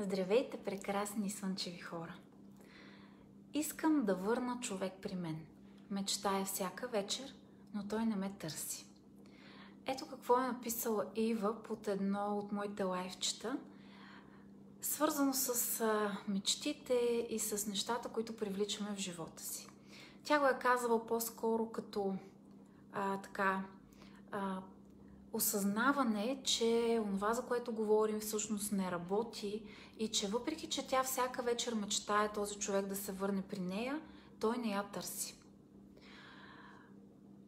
Здравейте, прекрасни слънчеви хора! Искам да върна човек при мен. Мечтая всяка вечер, но той не ме търси. Ето какво е написала Ива под едно от моите лайфчета, свързано с мечтите и с нещата, които привличаме в живота си. Тя го е казала по-скоро като а, така а, осъзнаване, че онова, за което говорим, всъщност не работи и че въпреки, че тя всяка вечер мечтае този човек да се върне при нея, той не я търси.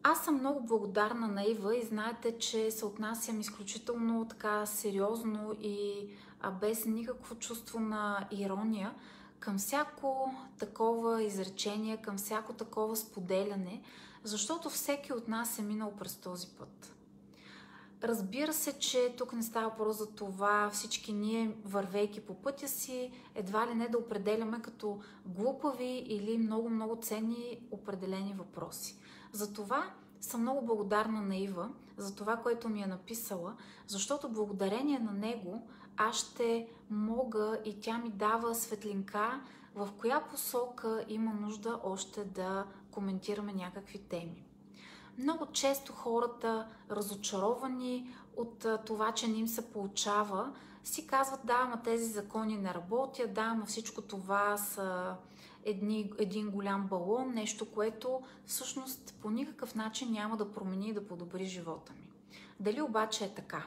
Аз съм много благодарна на Ива и знаете, че се отнасям изключително така сериозно и без никакво чувство на ирония към всяко такова изречение, към всяко такова споделяне, защото всеки от нас е минал през този път. Разбира се, че тук не става въпрос за това всички ние, вървейки по пътя си, едва ли не да определяме като глупави или много-много ценни определени въпроси. Затова съм много благодарна на Ива за това, което ми е написала, защото благодарение на него аз ще мога и тя ми дава светлинка в коя посока има нужда още да коментираме някакви теми. Много често хората, разочаровани от това, че не им се получава, си казват, да, ама тези закони не работят, да, ама всичко това са едни, един голям балон, нещо, което всъщност по никакъв начин няма да промени и да подобри живота ми. Дали обаче е така?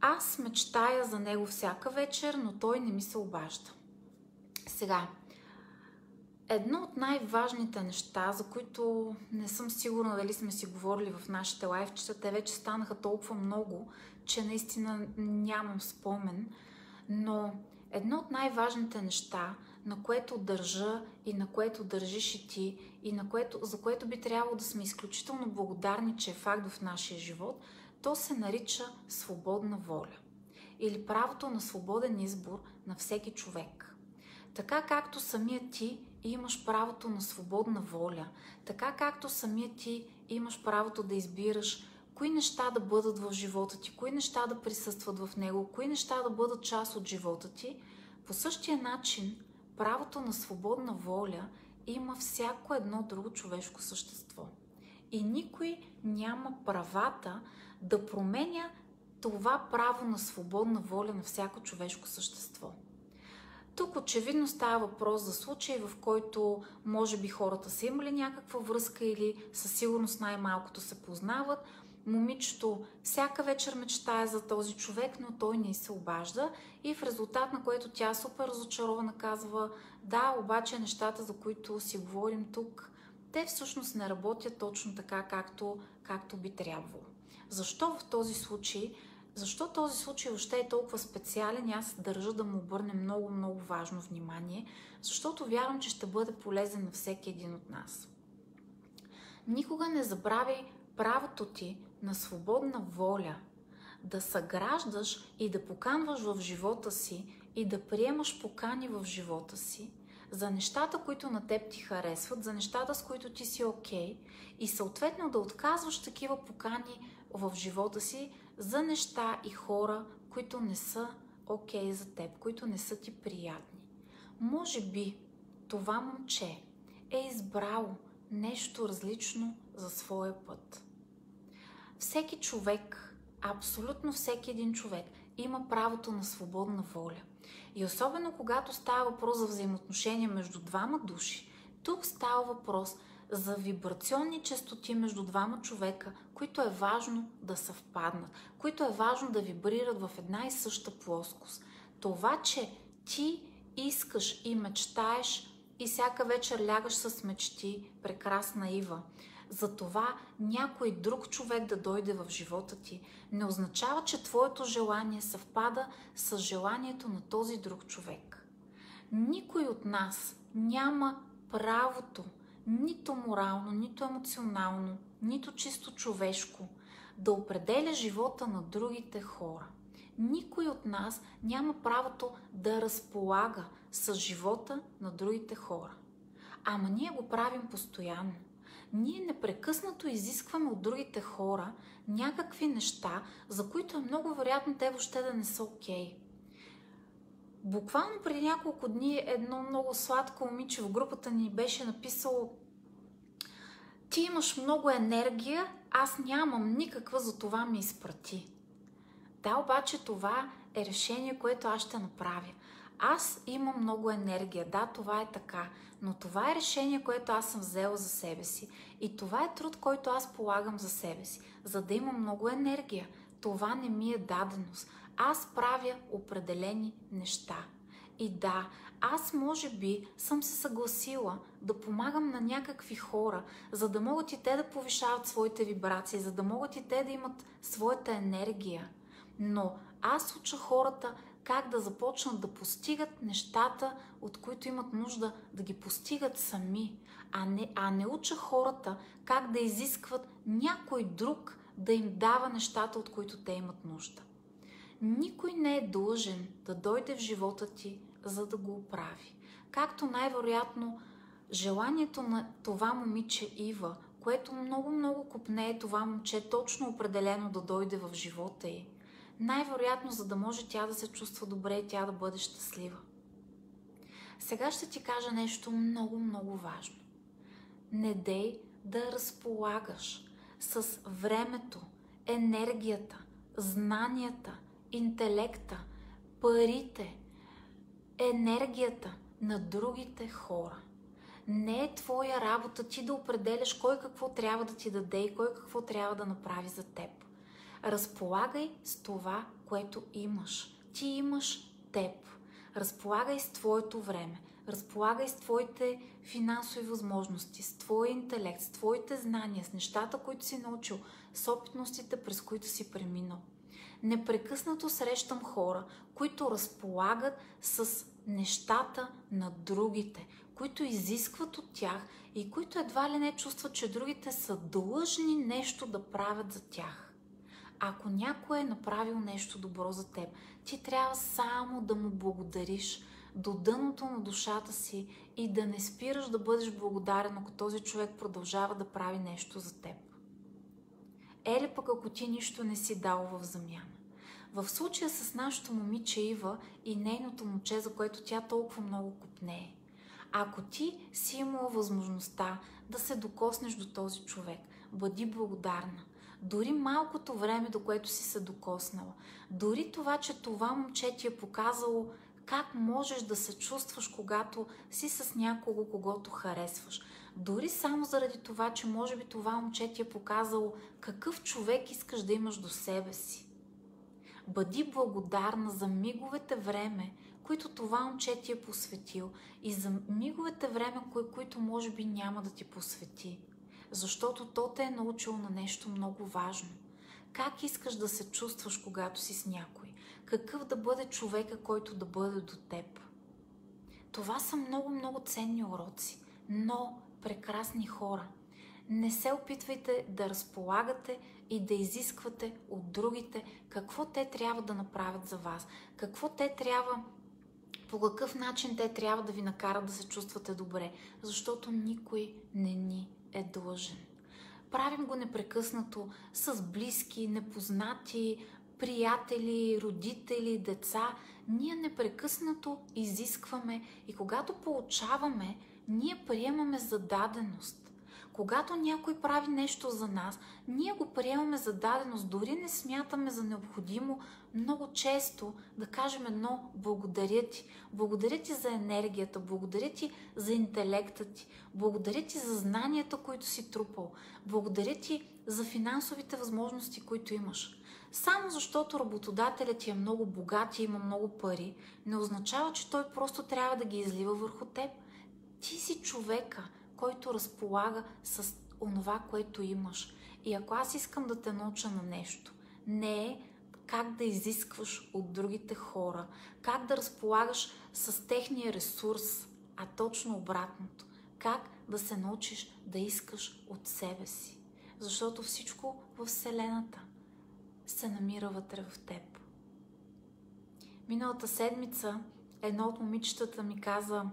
Аз мечтая за него всяка вечер, но той не ми се обажда. Сега, Едно от най-важните неща, за които не съм сигурна дали сме си говорили в нашите лайфчета, те вече станаха толкова много, че наистина нямам спомен, но едно от най-важните неща, на което държа и на което държиш и ти, и на което, за което би трябвало да сме изключително благодарни, че е факт в нашия живот, то се нарича свободна воля. Или правото на свободен избор на всеки човек. Така както самия ти имаш правото на свободна воля, така както самия ти имаш правото да избираш кои неща да бъдат в живота ти, кои неща да присъстват в него, кои неща да бъдат част от живота ти, по същия начин правото на свободна воля има всяко едно друго човешко същество. И никой няма правата да променя това право на свободна воля на всяко човешко същество. Тук очевидно става въпрос за случай, в който може би хората са имали някаква връзка или със сигурност най-малкото се познават. Момичето всяка вечер мечтае за този човек, но той не се обажда и в резултат на което тя супер разочарована казва да, обаче нещата, за които си говорим тук, те всъщност не работят точно така, както, както би трябвало. Защо в този случай защо този случай въобще е толкова специален аз държа да му обърнем много, много важно внимание, защото вярвам, че ще бъде полезен на всеки един от нас. Никога не забравяй правото ти на свободна воля да съграждаш и да поканваш в живота си и да приемаш покани в живота си за нещата, които на теб ти харесват, за нещата, с които ти си окей okay, и съответно да отказваш такива покани в живота си, за неща и хора, които не са окей okay за теб, които не са ти приятни. Може би това момче е избрало нещо различно за своя път. Всеки човек, абсолютно всеки един човек, има правото на свободна воля. И особено когато става въпрос за взаимоотношения между двама души, тук става въпрос за вибрационни частоти между двама човека, които е важно да съвпаднат, които е важно да вибрират в една и съща плоскост. Това, че ти искаш и мечтаеш и всяка вечер лягаш с мечти, прекрасна Ива, за това някой друг човек да дойде в живота ти, не означава, че твоето желание съвпада с желанието на този друг човек. Никой от нас няма правото нито морално, нито емоционално, нито чисто човешко да определя живота на другите хора. Никой от нас няма правото да разполага с живота на другите хора. Ама ние го правим постоянно. Ние непрекъснато изискваме от другите хора някакви неща, за които е много вероятно те въобще да не са окей. Okay. Буквално преди няколко дни едно много сладко момиче в групата ни беше написало Ти имаш много енергия, аз нямам никаква, за това ми изпрати. Да, обаче това е решение, което аз ще направя. Аз имам много енергия, да, това е така, но това е решение, което аз съм взела за себе си. И това е труд, който аз полагам за себе си, за да имам много енергия. Това не ми е даденост. Аз правя определени неща. И да, аз може би съм се съгласила да помагам на някакви хора, за да могат и те да повишават своите вибрации, за да могат и те да имат своята енергия. Но аз уча хората как да започнат да постигат нещата, от които имат нужда да ги постигат сами, а не, а не уча хората как да изискват някой друг да им дава нещата, от които те имат нужда. Никой не е длъжен да дойде в живота ти, за да го оправи. Както най-вероятно желанието на това момиче Ива, което много-много купне това момче точно определено да дойде в живота й, най-вероятно за да може тя да се чувства добре и тя да бъде щастлива. Сега ще ти кажа нещо много-много важно. Не дей да разполагаш с времето, енергията, знанията, интелекта, парите, енергията на другите хора. Не е твоя работа ти да определяш кой какво трябва да ти даде и кой какво трябва да направи за теб. Разполагай с това, което имаш. Ти имаш теб. Разполагай с твоето време. Разполагай с твоите финансови възможности, с твоя интелект, с твоите знания, с нещата, които си научил, с опитностите, през които си преминал. Непрекъснато срещам хора, които разполагат с нещата на другите, които изискват от тях и които едва ли не чувстват, че другите са длъжни нещо да правят за тях. Ако някой е направил нещо добро за теб, ти трябва само да му благодариш до дъното на душата си и да не спираш да бъдеш благодарен, ако този човек продължава да прави нещо за теб. Ели пък ако ти нищо не си дал в замяна. В случая с нашото момиче Ива и нейното момче, за което тя толкова много купнее. Ако ти си имала възможността да се докоснеш до този човек, бъди благодарна. Дори малкото време, до което си се докоснала, дори това, че това момче ти е показало как можеш да се чувстваш, когато си с някого, когато харесваш. Дори само заради това, че може би това момче ти е показало какъв човек искаш да имаш до себе си. Бъди благодарна за миговете време, които това момче ти е посветил и за миговете време, кои, които може би няма да ти посвети. Защото то те е научило на нещо много важно. Как искаш да се чувстваш, когато си с някой? Какъв да бъде човека, който да бъде до теб? Това са много-много ценни уроци, но прекрасни хора. Не се опитвайте да разполагате и да изисквате от другите какво те трябва да направят за вас, какво те трябва, по какъв начин те трябва да ви накарат да се чувствате добре, защото никой не ни е длъжен. Правим го непрекъснато с близки, непознати, приятели, родители, деца. Ние непрекъснато изискваме и когато получаваме, ние приемаме зададеност. Когато някой прави нещо за нас, ние го приемаме за даденост, дори не смятаме за необходимо много често да кажем едно благодаря ти. Благодаря ти за енергията, благодаря ти за интелекта ти, благодаря ти за знанията, които си трупал, благодаря ти за финансовите възможности, които имаш. Само защото работодателят ти е много богат и има много пари, не означава, че той просто трябва да ги излива върху теб. Ти си човека, който разполага с онова, което имаш. И ако аз искам да те науча на нещо, не е как да изискваш от другите хора, как да разполагаш с техния ресурс, а точно обратното. Как да се научиш да искаш от себе си. Защото всичко в Вселената се намира вътре в теб. Миналата седмица едно от момичетата ми каза,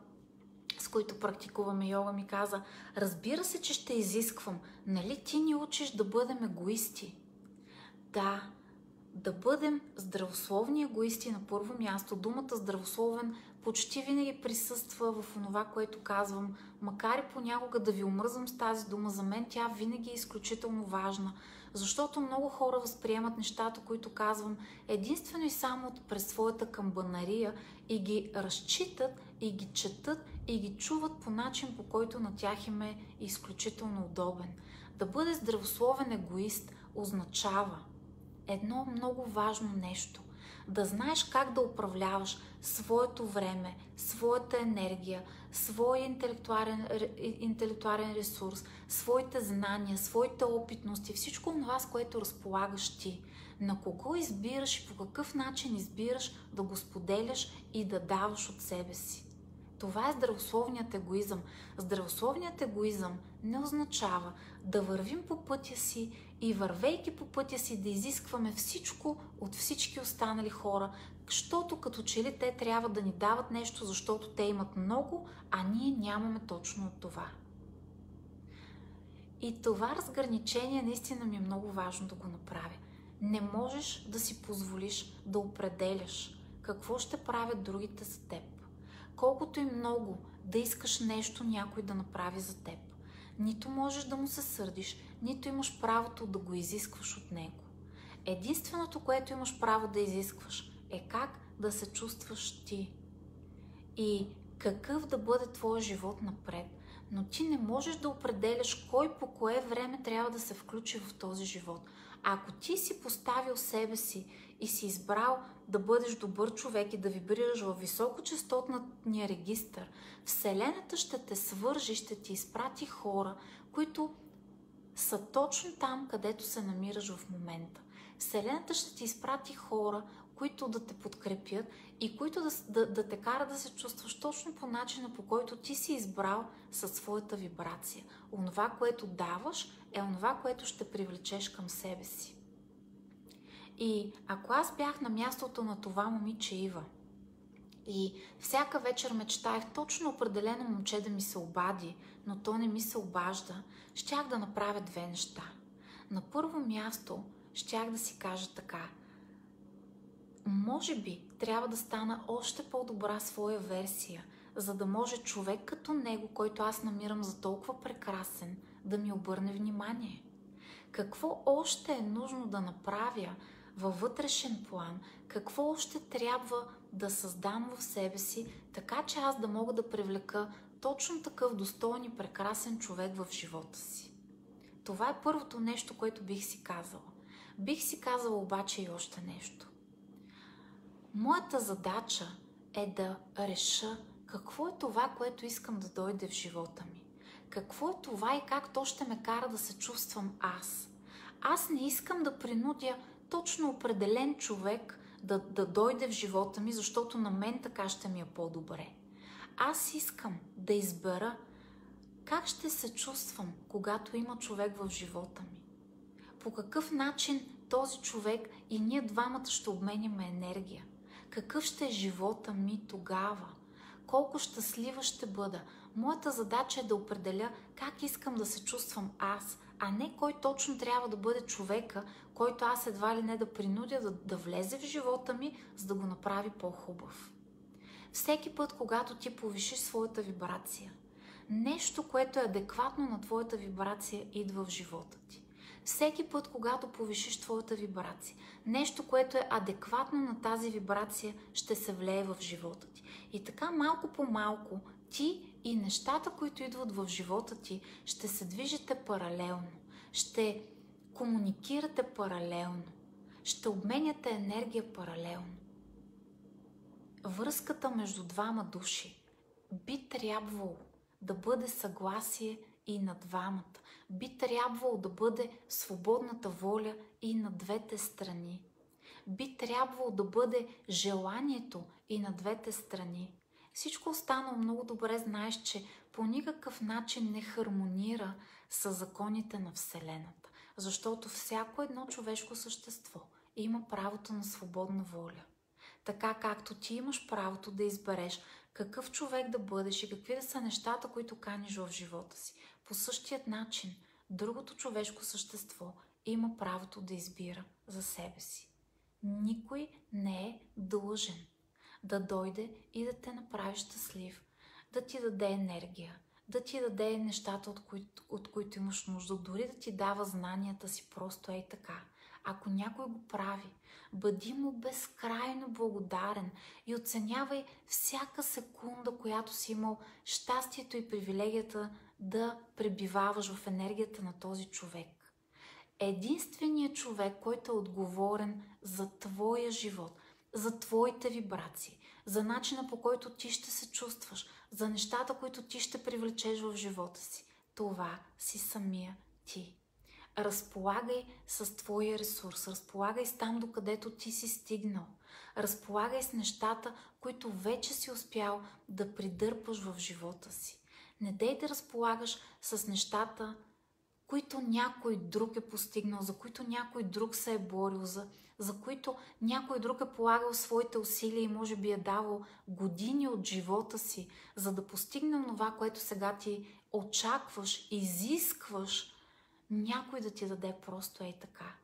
с които практикуваме йога, ми каза, разбира се, че ще изисквам. Нали ти ни учиш да бъдем егоисти? Да, да бъдем здравословни егоисти на първо място. Думата здравословен почти винаги присъства в това, което казвам. Макар и понякога да ви омръзвам с тази дума, за мен тя винаги е изключително важна. Защото много хора възприемат нещата, които казвам, единствено и само през своята камбанария и ги разчитат, и ги четат, и ги чуват по начин, по който на тях им е изключително удобен. Да бъде здравословен егоист означава едно много важно нещо. Да знаеш как да управляваш своето време, своята енергия, своя интелектуален, интелектуален ресурс, своите знания, своите опитности, всичко това, с което разполагаш ти. На кого избираш и по какъв начин избираш да го споделяш и да даваш от себе си. Това е здравословният егоизъм. Здравословният егоизъм не означава да вървим по пътя си и вървейки по пътя си да изискваме всичко от всички останали хора, защото като че ли те трябва да ни дават нещо, защото те имат много, а ние нямаме точно от това. И това разграничение наистина ми е много важно да го направя. Не можеш да си позволиш да определяш какво ще правят другите за теб. Колкото и много да искаш нещо някой да направи за теб. Нито можеш да му се сърдиш, нито имаш правото да го изискваш от него. Единственото, което имаш право да изискваш, е как да се чувстваш ти и какъв да бъде твоя живот напред. Но ти не можеш да определяш кой по кое време трябва да се включи в този живот. Ако ти си поставил себе си и си избрал да бъдеш добър човек и да вибрираш в високочастотния регистър, Вселената ще те свържи, ще ти изпрати хора, които са точно там, където се намираш в момента. Вселената ще ти изпрати хора, които да те подкрепят и които да, да, да те карат да се чувстваш точно по начина, по който ти си избрал със своята вибрация. Онова, което даваш, е онова, което ще привлечеш към себе си. И ако аз бях на мястото на това момиче Ива и всяка вечер мечтаях точно определено момче да ми се обади, но то не ми се обажда, щях да направя две неща. На първо място щях да си кажа така – може би трябва да стана още по-добра своя версия, за да може човек като него, който аз намирам за толкова прекрасен, да ми обърне внимание. Какво още е нужно да направя във вътрешен план, какво още трябва да създам в себе си, така че аз да мога да привлека точно такъв достоен и прекрасен човек в живота си. Това е първото нещо, което бих си казала. Бих си казала обаче и още нещо. Моята задача е да реша какво е това, което искам да дойде в живота ми. Какво е това и как то ще ме кара да се чувствам аз. Аз не искам да принудя точно определен човек да, да дойде в живота ми, защото на мен така ще ми е по-добре. Аз искам да избера как ще се чувствам, когато има човек в живота ми. По какъв начин този човек и ние двамата ще обменяме енергия какъв ще е живота ми тогава, колко щастлива ще бъда. Моята задача е да определя как искам да се чувствам аз, а не кой точно трябва да бъде човека, който аз едва ли не да принудя да, да влезе в живота ми, за да го направи по-хубав. Всеки път, когато ти повишиш своята вибрация, нещо, което е адекватно на твоята вибрация, идва в живота ти всеки път, когато повишиш твоята вибрация, нещо, което е адекватно на тази вибрация, ще се влее в живота ти. И така малко по малко ти и нещата, които идват в живота ти, ще се движите паралелно, ще комуникирате паралелно, ще обменяте енергия паралелно. Връзката между двама души би трябвало да бъде съгласие и на двамата би трябвало да бъде свободната воля и на двете страни. Би трябвало да бъде желанието и на двете страни. Всичко останало много добре знаеш, че по никакъв начин не хармонира с законите на Вселената, защото всяко едно човешко същество има правото на свободна воля. Така както ти имаш правото да избереш какъв човек да бъдеш и какви да са нещата, които каниш в живота си. По същият начин, другото човешко същество има правото да избира за себе си. Никой не е длъжен да дойде и да те направи щастлив, да ти даде енергия, да ти даде нещата, от които, от които имаш нужда, дори да ти дава знанията си просто ей така. Ако някой го прави, бъди му безкрайно благодарен и оценявай всяка секунда, която си имал щастието и привилегията да пребиваваш в енергията на този човек. Единственият човек, който е отговорен за твоя живот, за твоите вибрации, за начина по който ти ще се чувстваш, за нещата, които ти ще привлечеш в живота си. Това си самия ти. Разполагай с твоя ресурс, разполагай с там, докъдето ти си стигнал. Разполагай с нещата, които вече си успял да придърпаш в живота си. Не дей да разполагаш с нещата, които някой друг е постигнал, за които някой друг се е борил, за, за които някой друг е полагал своите усилия и може би е давал години от живота си, за да постигне това, което сега ти очакваш, изискваш някой да ти даде просто ей така.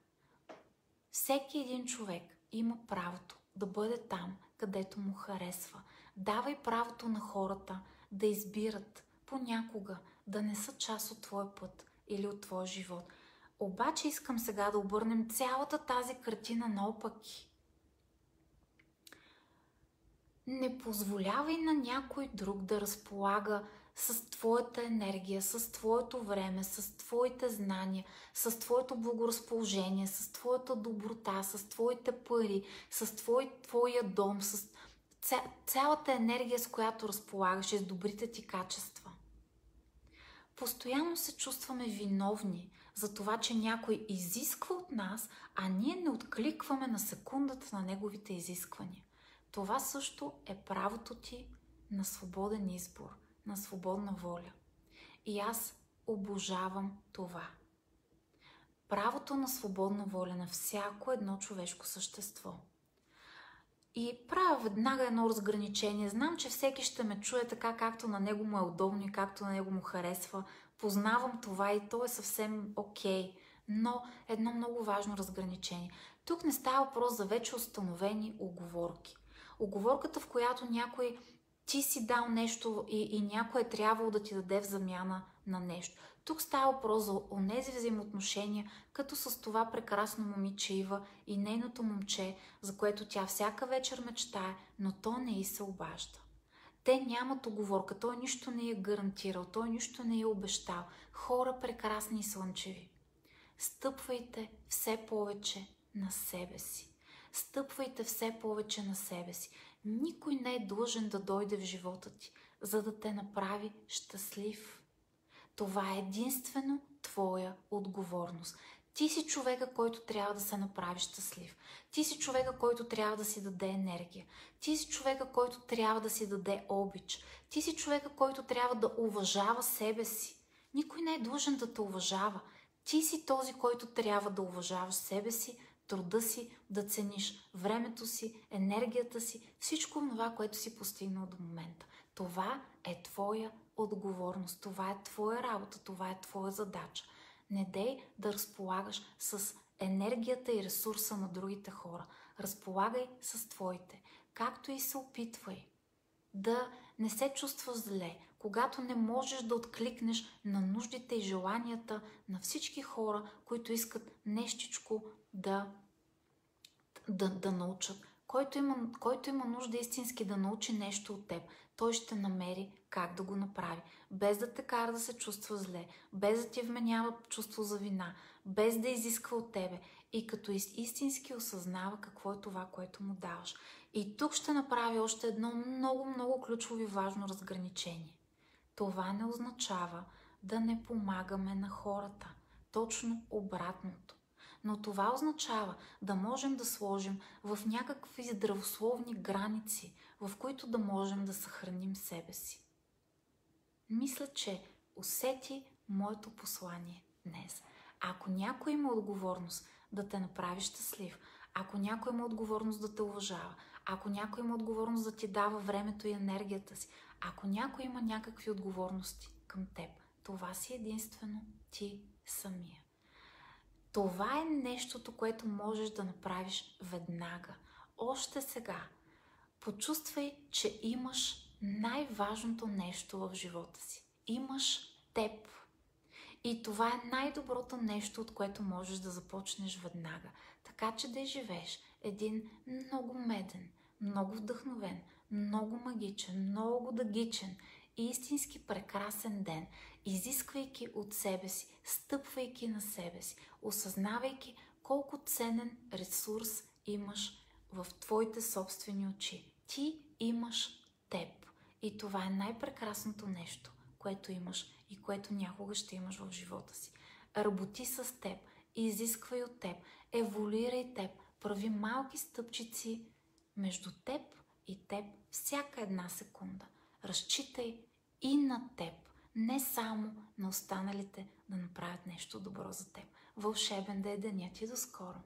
Всеки един човек има правото да бъде там, където му харесва. Давай правото на хората да избират понякога да не са част от твоя път или от твоя живот. Обаче искам сега да обърнем цялата тази картина наопаки. Не позволявай на някой друг да разполага с твоята енергия, с твоето време, с твоите знания, с твоето благоразположение, с твоята доброта, с твоите пари, с твой, твоя дом, с цялата енергия, с която разполагаш с добрите ти качества. Постоянно се чувстваме виновни за това, че някой изисква от нас, а ние не откликваме на секундата на неговите изисквания. Това също е правото ти на свободен избор – на свободна воля. И аз обожавам това. Правото на свободна воля на всяко едно човешко същество. И правя веднага едно разграничение. Знам, че всеки ще ме чуе така, както на него му е удобно и както на него му харесва. Познавам това и то е съвсем окей. Okay. Но едно много важно разграничение. Тук не става въпрос за вече установени оговорки. Оговорката, в която някой ти си дал нещо и, и някой е трябвало да ти даде в замяна на нещо. Тук става въпрос за онези взаимоотношения, като с това прекрасно момиче Ива и нейното момче, за което тя всяка вечер мечтае, но то не и се обажда. Те нямат оговорка, той нищо не е гарантирал, той нищо не е обещал. Хора прекрасни и слънчеви. Стъпвайте все повече на себе си. Стъпвайте все повече на себе си. Никой не е длъжен да дойде в живота ти, за да те направи щастлив. Това е единствено твоя отговорност. Ти си човека, който трябва да се направи щастлив. Ти си човека, който трябва да си даде енергия. Ти си човека, който трябва да си даде обич. Ти си човека, който трябва да уважава себе си. Никой не е длъжен да те уважава. Ти си този, който трябва да уважаваш себе си, труда си, да цениш времето си, енергията си, всичко това, което си постигнал до момента. Това е твоя отговорност, това е твоя работа, това е твоя задача. Не дей да разполагаш с енергията и ресурса на другите хора. Разполагай с твоите. Както и се опитвай да не се чувстваш зле, когато не можеш да откликнеш на нуждите и желанията на всички хора, които искат нещичко да, да, да научат. Който има, който има нужда истински да научи нещо от теб, той ще намери как да го направи. Без да те кара да се чувства зле, без да ти вменява чувство за вина, без да изисква от тебе и като истински осъзнава какво е това, което му даваш. И тук ще направя още едно много, много ключово и важно разграничение. Това не означава да не помагаме на хората. Точно обратното. Но това означава да можем да сложим в някакви здравословни граници, в които да можем да съхраним себе си. Мисля, че усети моето послание днес. Ако някой има отговорност да те направи щастлив, ако някой има отговорност да те уважава, ако някой има отговорност да ти дава времето и енергията си, ако някой има някакви отговорности към теб, това си единствено ти самия. Това е нещото, което можеш да направиш веднага. Още сега. Почувствай, че имаш най-важното нещо в живота си. Имаш теб. И това е най-доброто нещо, от което можеш да започнеш веднага. Така че да живееш един много меден, много вдъхновен, много магичен, много истински прекрасен ден, изисквайки от себе си, стъпвайки на себе си, осъзнавайки колко ценен ресурс имаш в твоите собствени очи. Ти имаш теб. И това е най-прекрасното нещо, което имаш и което някога ще имаш в живота си. Работи с теб, изисквай от теб, еволюирай теб, прави малки стъпчици между теб и теб всяка една секунда. Разчитай и на теб, не само на останалите да направят нещо добро за теб. Вълшебен да е денят и до скоро!